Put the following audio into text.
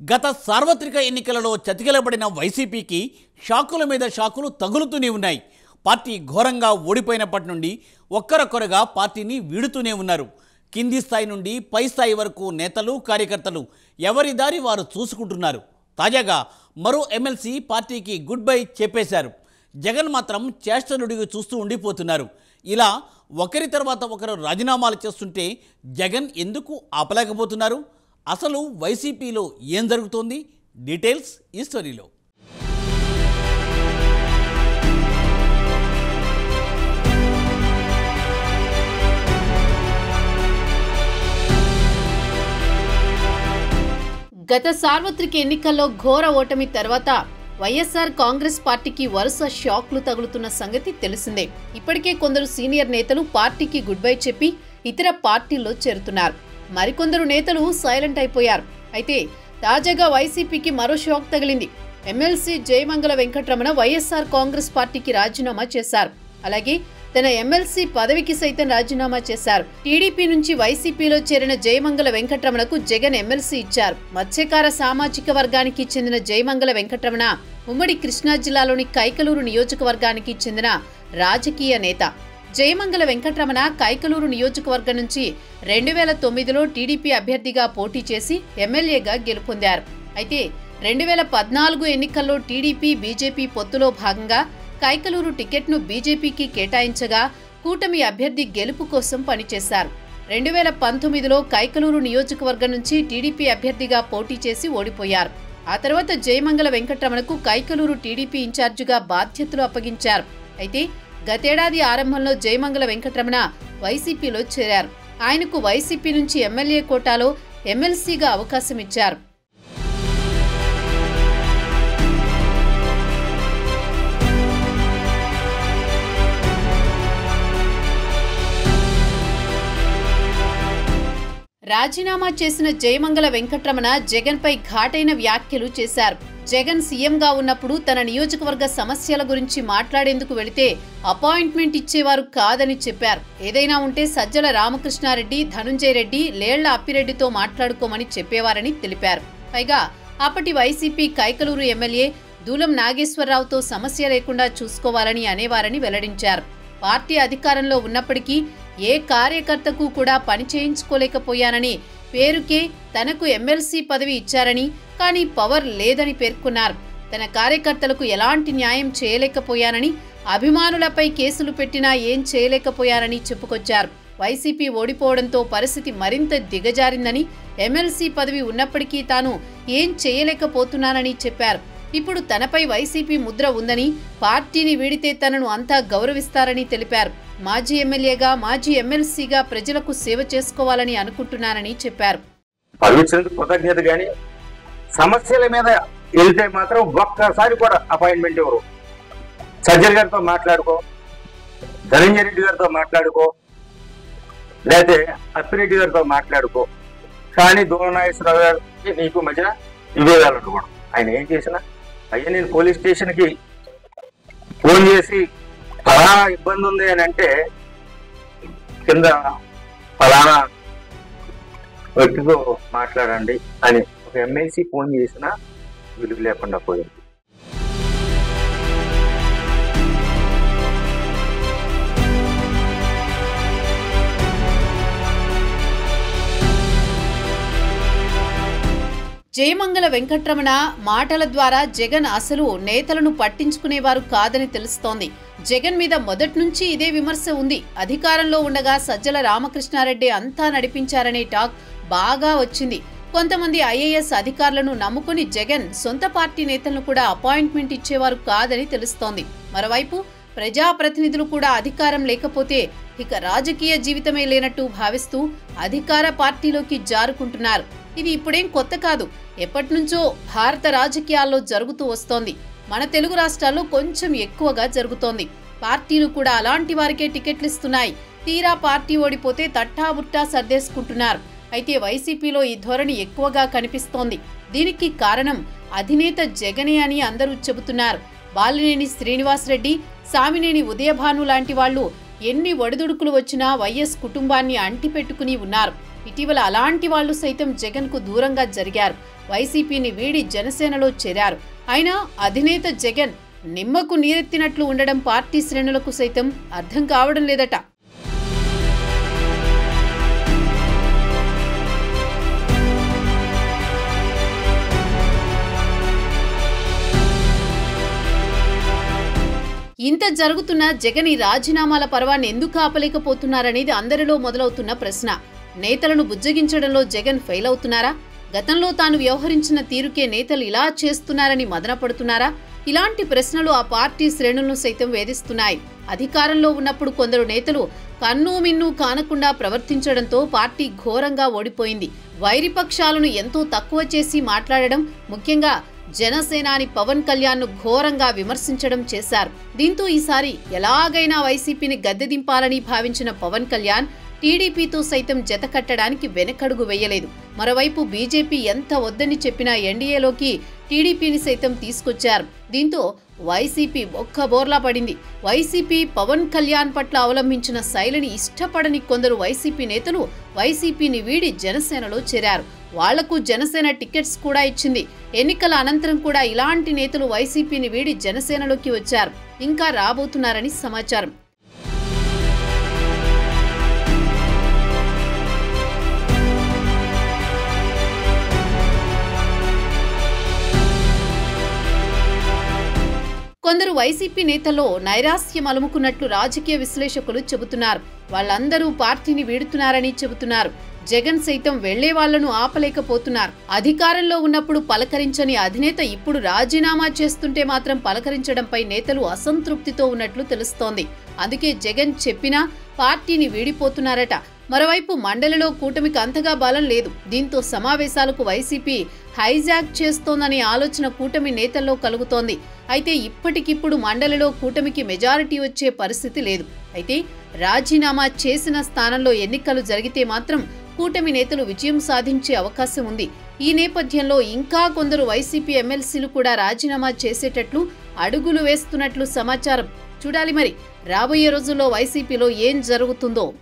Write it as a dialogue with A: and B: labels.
A: గత సార్వత్రిక ఎన్నికలలో చతికిలబడిన వైసీపీకి షాకుల మీద షాకులు తగులుతూనే ఉన్నాయి. పార్టీ ఘోరంగా ఓడిపోయినప్పటి నుండి ఒక్కరొక్కరుగా పార్టీని వీడుతూనే ఉన్నారు. కింది స్థాయి నుండి పై స్థాయి వరకు నేతలు కార్యకర్తలు ఎవరి దారి వారు చూసుకుంటున్నారు. తాజాగా మరో ఎమ్మెల్సీ పార్టీకి గుడ్ బై చెప్పేశారు. జగన్ మాత్రం చేష్టనుడిగి చూస్తూ ఉండిపోతున్నారు. ఇలా ఒకరి తర్వాత ఒకరు రాజీనామాలు చేస్తుంటే జగన్ ఎందుకు ఆపలేకపోతున్నారు? అసలు వైసీపీలో ఏం జరుగుతోంది? డీటెయిల్స్ ఈ స్టోరీలో.
B: గత సార్వత్రిక ఎన్నికల్లో ఘోర ఓటమి తర్వాత వైఎస్ఆర్ కాంగ్రెస్ పార్టీకి వరుస షాక్లు తగులుతున్న సంగతి తెలిసిందే. ఇప్పటికే కొందరు సీనియర్ నేతలు పార్టీకి గుడ్ బై చెప్పి ఇతర పార్టీల్లో చేరుతున్నారు. మరికొందరు నేతలు సైలెంట్ అయిపోయారు. అయితే తాజాగా వైసీపీకి మరో షాక్ తగిలింది. ఎమ్మెల్సీ జయమంగళ వెంకటరమణ వైఎస్ఆర్ కాంగ్రెస్ పార్టీకి రాజీనామా చేశారు. అలాగే తన ఎమ్మెల్సీ పదవికి సైతం రాజీనామా చేశారు. టీడీపీ నుంచి వైసీపీలో చేరిన జయమంగళ వెంకటరమణకు జగన్ ఎమ్మెల్సీ ఇచ్చారు. మత్స్యకార సామాజిక వర్గానికి చెందిన జయమంగళ వెంకటరమణ ఉమ్మడి కృష్ణా జిల్లాలోని కైకలూరు నియోజకవర్గానికి చెందిన రాజకీయ నేత. జయమంగళ వెంకటరమణ కైకలూరు నియోజకవర్గం నుంచి రెండు వేల తొమ్మిదిలో టీడీపీ అభ్యర్థిగా పోటీ చేసి ఎమ్మెల్యేగా గెలుపొందారు. అయితే రెండు వేల పద్నాలుగు ఎన్నికల్లో టీడీపీ బీజేపీ పొత్తులో భాగంగా కైకలూరు టికెట్ను బీజేపీకి కేటాయించగా కూటమి అభ్యర్థి గెలుపు కోసం పనిచేశారు. రెండు వేల పంతొమ్మిదిలో కైకలూరు నియోజకవర్గం నుంచి టీడీపీ అభ్యర్థిగా పోటీ చేసి ఓడిపోయారు. ఆ తర్వాత జయమంగళ వెంకటరమణకు కైకలూరు టీడీపీ ఇన్ఛార్జిగా బాధ్యతలు అప్పగించారు. అయితే గతేడాది ఆరంభంలో జయమంగళ వెంకటరమణ వైసీపీలో చేరారు. ఆయనకు వైసీపీ నుంచి ఎమ్మెల్యే కోటాలో ఎమ్మెల్సీగా అవకాశం ఇచ్చారు. రాజీనామా చేసిన జయమంగళ వెంకట్రమణ జగన్పై ఘాటైన వ్యాఖ్యలు చేశారు. జగన్ సీఎంగా ఉన్నప్పుడు తన నియోజకవర్గ సమస్యల గురించి మాట్లాడేందుకు వెళితే అపాయింట్మెంట్ ఇచ్చేవారు కాదని చెప్పారు. ఏదైనా ఉంటే సజ్జల రామకృష్ణారెడ్డి ధనుంజయ రెడ్డి లేళ్ళ అప్పిరెడ్డితో మాట్లాడుకోమని చెప్పేవారని తెలిపారు. పైగా అప్పటి వైసీపీ కైకలూరు ఎమ్మెల్యే దూలం నాగేశ్వరరావుతో సమస్య లేకుండా చూసుకోవాలని అనేవారని వెల్లడించారు. పార్టీ అధికారంలో ఉన్నప్పటికీ ఏ కార్యకర్తకు కూడా పని చేయించుకోలేకపోయానని పేరుకే తనకు ఎమ్మెల్సీ పదవి ఇచ్చారని కానీ పవర్ లేదని పేర్కొన్నారు. తన కార్యకర్తలకు ఎలాంటి న్యాయం చేయలేకపోయానని అభిమానులపై కేసులు పెట్టినా ఏం చేయలేకపోయారని చెప్పుకొచ్చారు. వైసీపీ ఓడిపోవడంతో పరిస్థితి మరింత దిగజారిందని ఎమ్మెల్సీ పదవి ఉన్నప్పటికీ తాను ఏం చేయలేకపోతున్నానని చెప్పారు. ఇప్పుడు తనపై వైసీపీ ముద్ర ఉందని పార్టీని వీడితే తనను అంతా గౌరవిస్తారని తెలిపారు. మాజీ ఎమ్మెల్యేగా మాజీ ఎమ్మెల్సీగా ప్రజలకు సేవ చేసుకోవాలని అనుకుంటున్నానని చెప్పారు.
C: కృతజ్ఞత సమస్యల మీద వెళ్తే మాత్రం ఒక్కసారి కూడా అపాయింట్మెంట్ ఇవ్వరు. సజ్జల్ గారితో మాట్లాడుకో ధనంజయ రెడ్డి గారితో మాట్లాడుకో లేకపోతే అప్పిరెడ్డి గారితో మాట్లాడుకో. కానీ దూరనాగేశ్వరరావు గారికి నీకు మధ్య విభేదాలు ఉండకూడదు. ఆయన ఏం చేసినా అయ్యా నేను పోలీస్ స్టేషన్కి ఫోన్ చేసి ఫలానా ఇబ్బంది ఉంది అని అంటే కింద ఫలానా వ్యక్తితో మాట్లాడండి అని ఒక ఫోన్ చేసినా విలువ లేకుండా పోయింది
B: జయమంగళ వెంకట్రమణ మాటల ద్వారా జగన్ అసలు నేతలను పట్టించుకునేవారు కాదని తెలుస్తోంది. జగన్ మీద మొదటి నుంచి ఇదే విమర్శ ఉంది. అధికారంలో ఉండగా సజ్జల రామకృష్ణారెడ్డి అంతా నడిపించారనే టాక్ బాగా వచ్చింది. కొంతమంది ఐఏఎస్ అధికారులను నమ్ముకుని జగన్ సొంత పార్టీ నేతలను కూడా అపాయింట్మెంట్ ఇచ్చేవారు కాదని తెలుస్తోంది. మరోవైపు ప్రజాప్రతినిధులు కూడా అధికారం లేకపోతే ఇక రాజకీయ జీవితమే లేనట్టు భావిస్తూ అధికార పార్టీలోకి జారుకుంటున్నారు. ఇది ఇప్పుడేం కొత్త కాదు. ఎప్పటినుంచో భారత రాజకీయాల్లో జరుగుతూ వస్తోంది. మన తెలుగు రాష్ట్రాల్లో కొంచెం ఎక్కువగా జరుగుతోంది. పార్టీలు కూడా అలాంటి వారికే టికెట్లు ఇస్తున్నాయి తీరా పార్టీ ఓడిపోతే తట్టాబుట్టా సర్దేసుకుంటున్నారు. అయితే వైసీపీలో ఈ ధోరణి ఎక్కువగా కనిపిస్తోంది. దీనికి కారణం అధినేత జగనే అని అందరూ చెబుతున్నారు. బాలినేని శ్రీనివాసరెడ్డి సామినేని ఉదయభాను లాంటి వాళ్ళు ఎన్ని ఒడిదుడుకులు వచ్చినా వైఎస్ కుటుంబాన్ని అంటిపెట్టుకుని ఉన్నారు. ఇటీవల అలాంటి వాళ్ళు సైతం జగన్కు దూరంగా జరిగారు. వైసీపీని వీడి జనసేనలో చేరారు. అయినా అధినేత జగన్ నిమ్మకు నీరెత్తినట్లు ఉండడం పార్టీ శ్రేణులకు సైతం అర్థం కావడం లేదట. ఇంత జరుగుతున్న జగన్ ఈ రాజీనామాల పర్వాన్ని ఎందుకు ఆపలేకపోతున్నారనేది అందరిలో మొదలవుతున్న ప్రశ్న. నేతలను బుజ్జగించడంలో జగన్ ఫెయిల్ అవుతున్నారా? గతంలో తాను వ్యవహరించిన తీరుకే నేతలు ఇలా చేస్తున్నారని మదనపడుతున్నారా? ఇలాంటి ప్రశ్నలు ఆ పార్టీ శ్రేణులను సైతం వేధిస్తున్నాయి. అధికారంలో ఉన్నప్పుడు కొందరు నేతలు కన్ను మిన్ను కానకుండా ప్రవర్తించడంతో పార్టీ ఘోరంగా ఓడిపోయింది. వైరిపక్షాలను ఎంతో తక్కువ చేసి మాట్లాడడం ముఖ్యంగా జనసేనాని పవన్ కళ్యాణ్ను ఘోరంగా విమర్శించడం చేశారు. దీంతో ఈసారి ఎలాగైనా వైసీపీని గద్దె దింపాలని భావించిన పవన్ కళ్యాణ్ టీడీపీతో సైతం జత కట్టడానికి వెనకడుగు వేయలేదు. మరోవైపు బీజేపీ ఎంత వద్దని చెప్పినా ఎన్డీఏలోకి టీడీపీని సైతం తీసుకొచ్చారు. దీంతో వైసీపీ ఒక్క బోర్లా పడింది. వైసీపీ పవన్ కళ్యాణ్ పట్ల అవలంబించిన శైలిని ఇష్టపడని కొందరు వైసీపీ నేతలు వైసీపీని వీడి జనసేనలో చేరారు. వాళ్ళకు జనసేన టికెట్స్ కూడా ఇచ్చింది. ఎన్నికల అనంతరం కూడా ఇలాంటి నేతలు వైసీపీని వీడి జనసేనలోకి వచ్చారు. ఇంకా రాబోతున్నారని సమాచారం. కొందరు వైసీపీ నేతల్లో నైరాస్యం అలుముకున్నట్లు రాజకీయ విశ్లేషకులు చెబుతున్నారు. వాళ్ళందరూ పార్టీని వీడుతున్నారని చెబుతున్నారు. జగన్ సైతం వెళ్ళే వాళ్ళను ఆపలేకపోతున్నారు. అధికారంలో ఉన్నప్పుడు పలకరించని అధినేత ఇప్పుడు రాజీనామా చేస్తుంటే మాత్రం పలకరించడంపై నేతలు అసంతృప్తితో ఉన్నట్లు తెలుస్తోంది. అందుకే జగన్ చెప్పినా పార్టీని వీడిపోతున్నారట. మరోవైపు మండలిలో కూటమికి అంతగా బలం లేదు. దీంతో సమావేశాలకు వైసీపీ హైజాక్ చేస్తోందనే ఆలోచన కూటమి నేతల్లో కలుగుతోంది. అయితే ఇప్పటికిప్పుడు మండలిలో కూటమికి మెజారిటీ వచ్చే పరిస్థితి లేదు. అయితే రాజీనామా చేసిన స్థానంలో ఎన్నికలు జరిగితే మాత్రం కూటమి నేతలు విజయం సాధించే అవకాశం ఉంది. ఈ నేపథ్యంలో ఇంకా కొందరు వైసీపీ ఎమ్మెల్సీలు కూడా రాజీనామా చేసేటట్లు అడుగులు వేస్తున్నట్లు సమాచారం. చూడాలి మరి. రాబోయే రోజుల్లో వైసీపీలో ఏం జరుగుతుందో